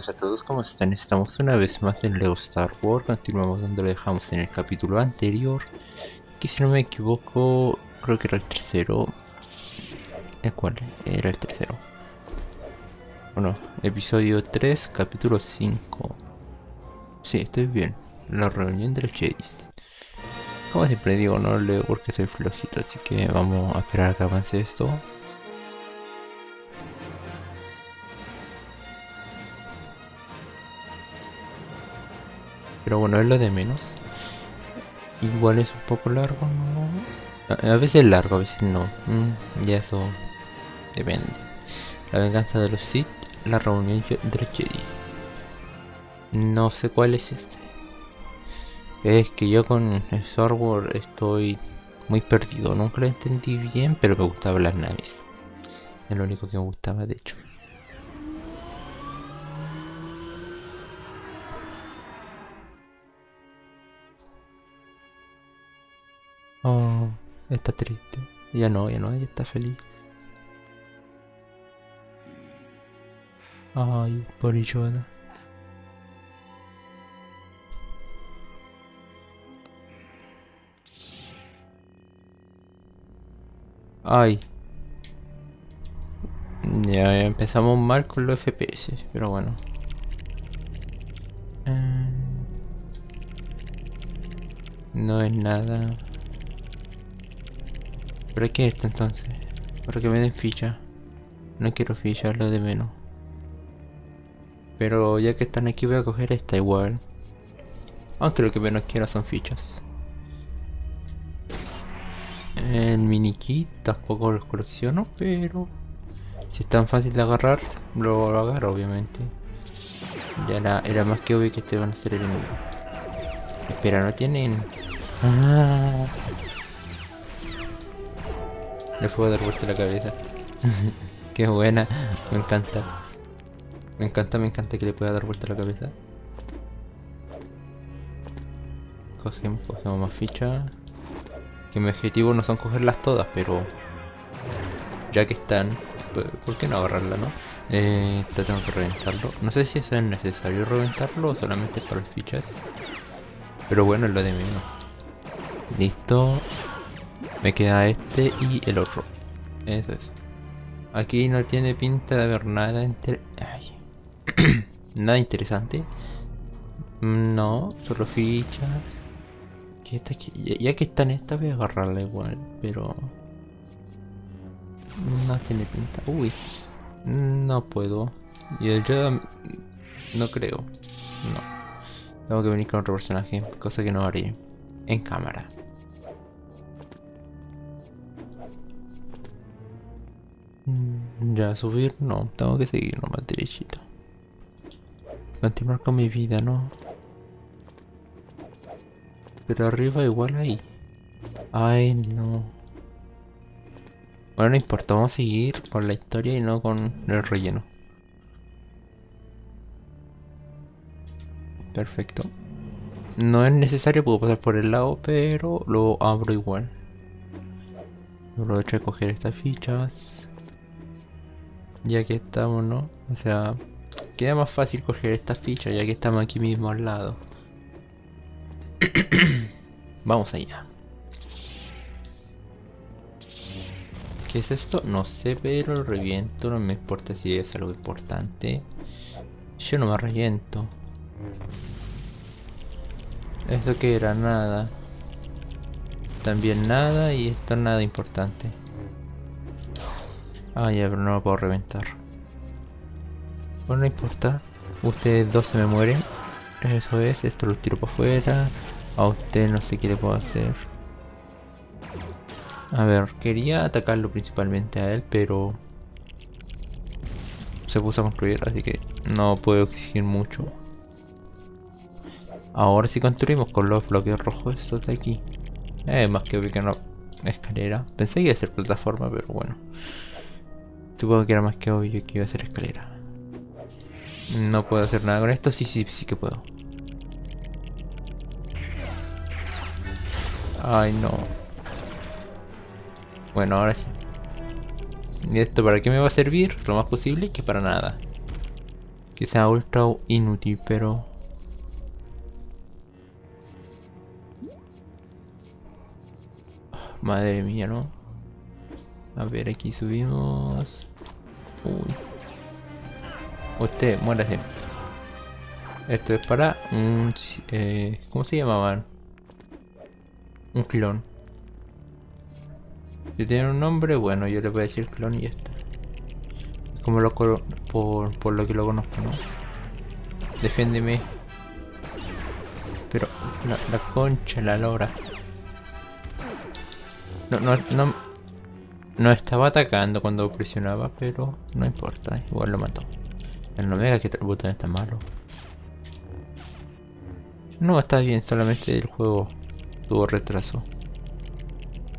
buenas a todos, ¿cómo están? Estamos una vez más en Lego Star Wars, continuamos donde lo dejamos en el capítulo anterior, que si no me equivoco, creo que era el tercero. ¿El cuál? Era el tercero. Bueno, episodio 3, capítulo 5. Sí, estoy bien. La reunión de los Jedi. Como siempre digo, no leo porque soy flojito, así que vamos a esperar a que avance esto. Pero bueno, es lo de menos. Igual es un poco largo, ¿no? A, veces largo, a veces no. Mm, ya eso depende. La venganza de los Sith, la reunión de los. No sé cuál es este. Es que yo con Star Wars estoy muy perdido. Nunca lo entendí bien, pero me gustaban las naves. Es lo único que me gustaba, de hecho. Oh, está triste. Ya no, ya no, ya está feliz. Ay, Yoda. Ay. Ya empezamos mal con los FPS, pero bueno. Eh, no es nada. ¿Pero qué es esto entonces? Para que me den ficha. No quiero fichar lo de menos. Pero ya que están aquí voy a coger esta igual. Aunque lo que menos quiero son fichas. El mini kit tampoco lo colecciono, pero si es tan fácil de agarrar, lo, agarro obviamente. Ya era, era, más que obvio que este van a ser el enemigo. Espera, no tienen. Ah, le puedo dar vuelta la cabeza. Qué buena, me encanta. Me encanta, me encanta que le pueda dar vuelta la cabeza. Cogemos, cogemos más fichas. Que mi objetivo no son cogerlas todas, pero... Ya que están, ¿por qué no agarrarla, no? Eh, tengo que reventarlo. No sé si eso es necesario reventarlo o solamente para las fichas. Pero bueno, es lo de menos. Listo. Me queda este y el otro. Eso es. Aquí no tiene pinta de haber nada inter... nada interesante. No, solo fichas. Ya, que está en esta voy a agarrarla igual, pero... No tiene pinta. Uy. No puedo. Y el yo No creo. No. Tengo que venir con otro personaje, cosa que no haré en cámara. Ya, subir, no, tengo que seguir nomás derechito. Continuar con mi vida, ¿no? Pero arriba igual ahí. Ay, no. Bueno, no importa, vamos a seguir con la historia y no con el relleno. Perfecto. No es necesario, puedo pasar por el lado, pero lo abro igual. Aprovecho de coger estas fichas ya que estamos, ¿no? O sea, queda más fácil coger esta ficha ya que estamos aquí mismo al lado. Vamos allá. ¿Qué es esto? No sé, pero lo reviento. No me importa si es algo importante. Yo no me reviento. Esto que era nada. También nada y esto nada importante. Ah, ya, pero no lo puedo reventar. Bueno, no importa. Ustedes dos se me mueren. Eso es, esto lo tiro para afuera. A usted no sé qué le puedo hacer. A ver, quería atacarlo principalmente a él, pero... Se puso a construir, así que no puedo exigir mucho. Ahora sí construimos con los bloques rojos estos de aquí. Eh, más que que no... Escalera. Pensé que iba a ser plataforma, pero bueno. Supongo que era más que obvio que iba a ser escalera. No puedo hacer nada con esto. Sí, sí, sí que puedo. Ay, no. Bueno, ahora sí. ¿Y esto para qué me va a servir? Lo más posible que para nada. que sea ultra inútil, pero... Madre mía, ¿no? A ver, aquí subimos... Uy. Usted, muérase. Esto es para un... Eh, ¿Cómo se llamaban? Un clon. Si tiene un nombre, bueno, yo le voy a decir clon y ya está. Como lo por, por lo que lo conozco, ¿no? Defiéndeme. Pero la, la concha, la lora. No, no, no, no estaba atacando cuando presionaba, pero no importa, igual lo mató. El no me que el botón está malo. No, está bien, solamente el juego tuvo retraso.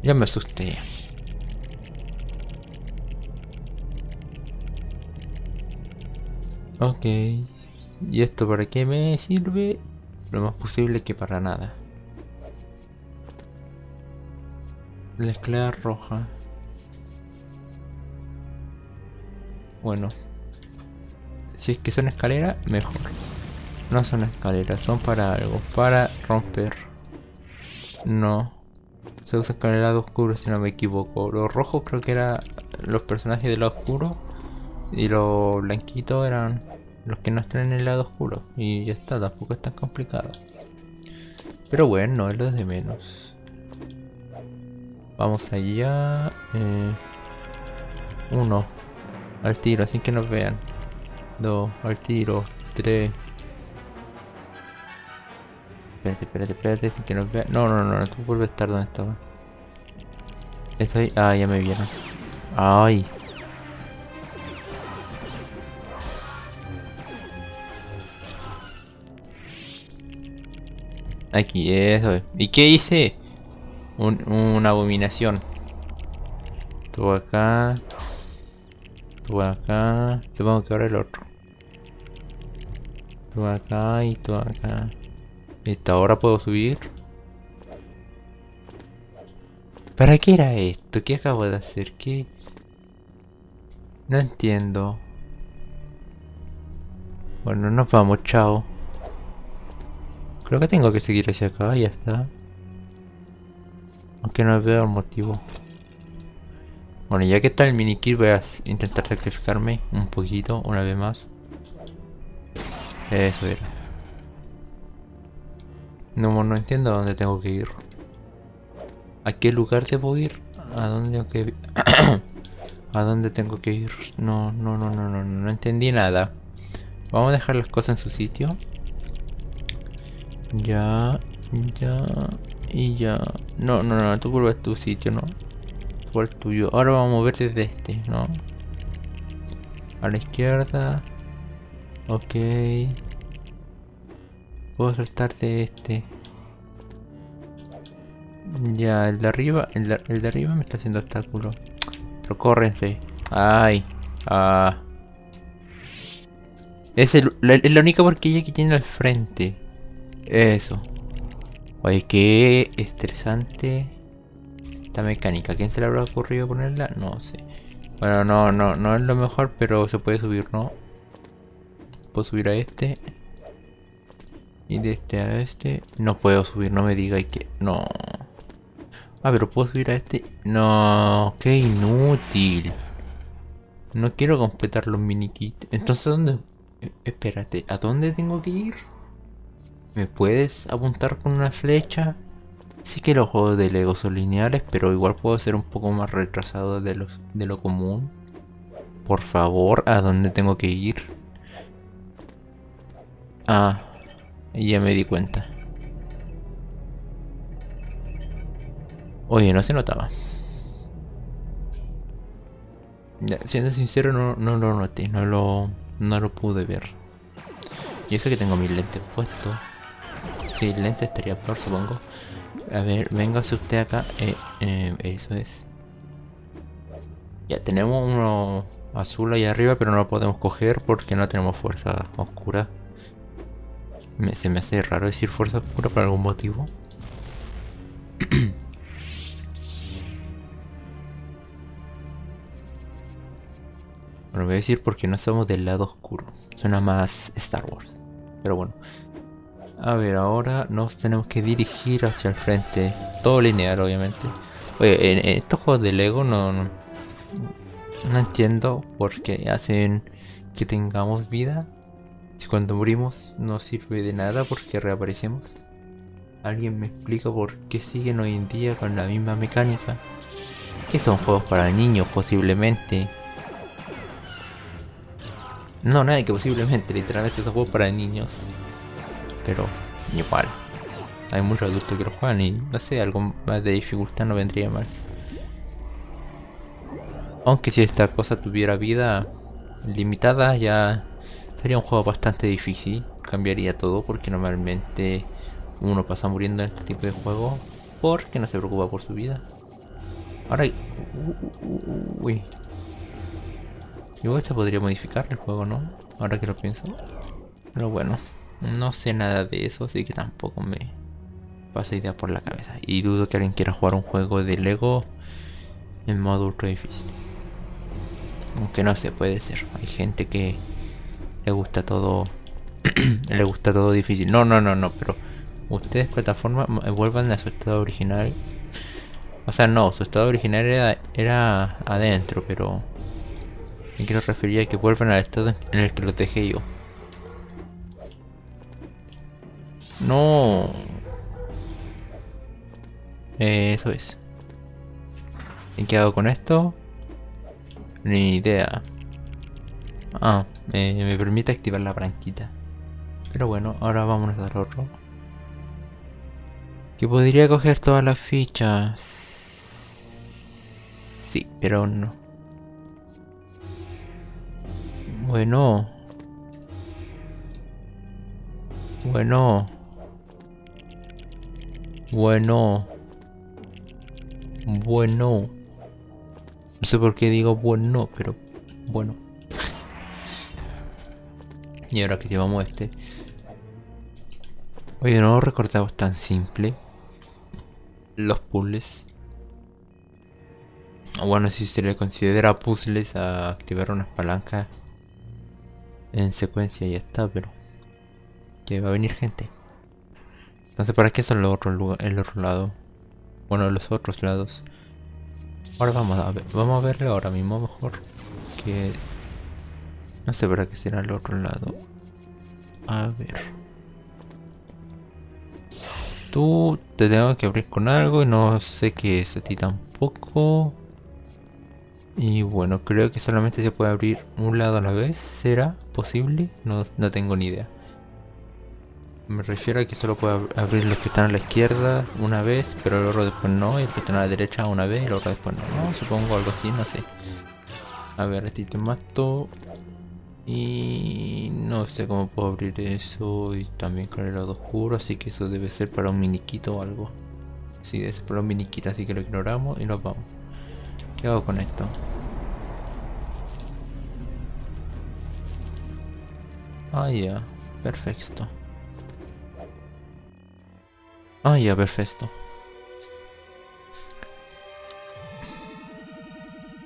Ya me asusté. Ok. ¿Y esto para qué me sirve? Lo más posible que para nada. La esclera roja. Bueno. Si es que son escaleras, mejor. No son escaleras, son para algo. Para romper. No. Se usa escalera de oscuro si no me equivoco. Los rojos creo que eran los personajes de lado oscuro. Y los blanquitos eran los que no están en el lado oscuro. Y ya está, tampoco es tan complicado. Pero bueno, es lo de menos. Vamos allá. Eh, uno. Al tiro, sin que nos vean. Dos. Al tiro. Tres. Espérate, espérate, espérate, sin que nos vean. No, no, no, no, tú vuelves a estar donde estaba. Estoy... Ah, ya me vieron. Ay. Aquí, eso. ¿Y qué hice? una abominación. Tú acá. Tú acá. Supongo que ahora el otro. Tú acá y tú acá. Listo, ahora puedo subir. ¿Para qué era esto? ¿Qué acabo de hacer? ¿Qué? No entiendo. Bueno, nos vamos, chao. Creo que tengo que seguir hacia acá, ya está. Aunque no veo el motivo. Bueno, ya que está el mini voy a intentar sacrificarme un poquito, una vez más. Eso era. No, no entiendo a dónde tengo que ir. ¿A qué lugar debo ir? ¿A dónde tengo que? ¿A dónde tengo que ir? No, no, no, no, no, no entendí nada. Vamos a dejar las cosas en su sitio. Ya, ya, y ya. No, no, no, tú vuelves a tu sitio, ¿no? Tuyo. Ahora vamos a mover desde este, ¿no? A la izquierda. Ok. Puedo saltar de este. Ya, el de arriba, el de, el de arriba me está haciendo obstáculo. Pero córrense. Ay. Ah. Es, el, la, es la única porquilla que tiene al frente. Eso. Oye, qué estresante esta mecánica. ¿Quién se le habrá ocurrido ponerla? No sé. Bueno, no, no, no es lo mejor, pero se puede subir, ¿no? Puedo subir a este. Y de este a este. No puedo subir, no me diga que... No. Ah, pero puedo subir a este. No, qué inútil. No quiero completar los mini kits. Entonces, ¿dónde? Espérate, ¿a dónde tengo que ir? ¿Me puedes apuntar con una flecha? Sí que los juegos de Lego son lineales, pero igual puedo ser un poco más retrasado de, los, de lo común. Por favor, ¿a dónde tengo que ir? Ah, ya me di cuenta. Oye, no se notaba. siendo sincero, no, no lo noté, no lo, no lo pude ver. Y eso que tengo mis lentes puestos. Si lente estaría peor, supongo. A ver, véngase usted acá. Eh, eh, eso es. Ya, tenemos uno azul ahí arriba, pero no lo podemos coger porque no tenemos fuerza oscura. se me hace raro decir fuerza oscura por algún motivo. Bueno, voy a decir porque no somos del lado oscuro. Suena más Star Wars. Pero bueno. A ver, ahora nos tenemos que dirigir hacia el frente. Todo lineal, obviamente. Oye, en, estos juegos de Lego no, no, entiendo por qué hacen que tengamos vida. Si cuando morimos no sirve de nada porque reaparecemos. ¿Alguien me explica por qué siguen hoy en día con la misma mecánica? Que son juegos para niños posiblemente. No, nada que posiblemente, literalmente son juegos para niños. Pero igual. Hay muchos adultos que lo juegan y no sé, algo más de dificultad no vendría mal. Aunque si esta cosa tuviera vida limitada ya sería un juego bastante difícil. Cambiaría todo porque normalmente uno pasa muriendo en este tipo de juego porque no se preocupa por su vida. Ahora... Uy. Igual se podría modificar el juego, ¿no? Ahora que lo pienso. Pero bueno, no sé nada de eso, así que tampoco me pasa idea por la cabeza. Y dudo que alguien quiera jugar un juego de Lego en modo ultra difícil. Aunque no sé, puede ser. Hay gente que le gusta todo... le gusta todo difícil. No, no, no, no, pero... Ustedes plataforma vuelvan a su estado original. O sea, no, su estado original era, era adentro, pero... Me quiero referir a que vuelvan al estado en el que los dejé yo. No. eso es. ¿Y qué hago con esto? Ni idea. Ah, me permite activar la branquita. Pero bueno, ahora vámonos al otro. Que podría coger todas las fichas. Sí, pero no. Bueno. Bueno. Bueno. Bueno. No sé por qué digo bueno, pero bueno. y ahora que llevamos este. Oye, no lo tan simple. Los puzzles. Bueno, si se le considera puzzles a activar unas palancas en secuencia ya está, pero que va a venir gente. Entonces, ¿para qué son el otro lado? Bueno, los otros lados. Ahora vamos a ver, vamos a verle ahora mismo mejor. Que no sé para qué será el otro lado. A ver. Tú te tengo que abrir con algo y no sé qué es a ti tampoco. Y bueno, creo que solamente se puede abrir un lado a la vez. ¿Será posible? No, no tengo ni idea. Me refiero a que solo puedo abrir los que están a la izquierda una vez, pero el otro después no, y los que están a la derecha una vez y el otro después no. no supongo algo así, no sé. A ver, este te mato. Y no sé cómo puedo abrir eso y también con el lado oscuro, así que eso debe ser para un miniquito o algo. Sí, ser para un miniquito, así que lo ignoramos y nos vamos. ¿Qué hago con esto? Ah, ya, perfecto. Ah, ya, perfecto.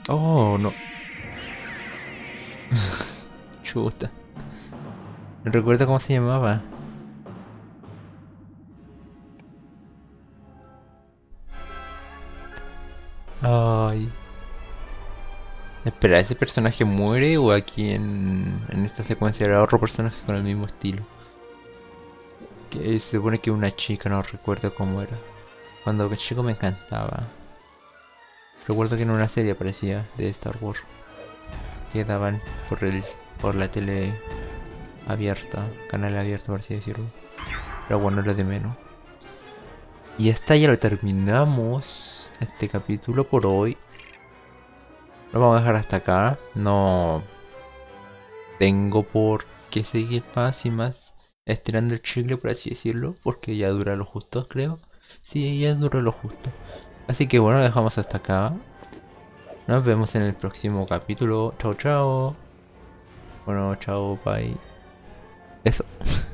Oh, no. Chuta. No recuerdo cómo se llamaba. Ay. Espera, ¿ese personaje muere o aquí en, en esta secuencia era otro personaje con el mismo estilo? Se supone que una chica, no recuerdo cómo era. Cuando chico me encantaba. Recuerdo que en una serie aparecía de Star Wars. Que daban por el por la tele abierta, canal abierto por así decirlo. Pero bueno, lo de menos. Y hasta ya lo terminamos este capítulo por hoy. Lo vamos a dejar hasta acá. No tengo por qué seguir más y más estirando el chicle, por así decirlo, porque ya dura lo justo, creo. Sí, ya dura lo justo. Así que bueno, lo dejamos hasta acá. Nos vemos en el próximo capítulo. Chao, chao. Bueno, chao, bye. Eso.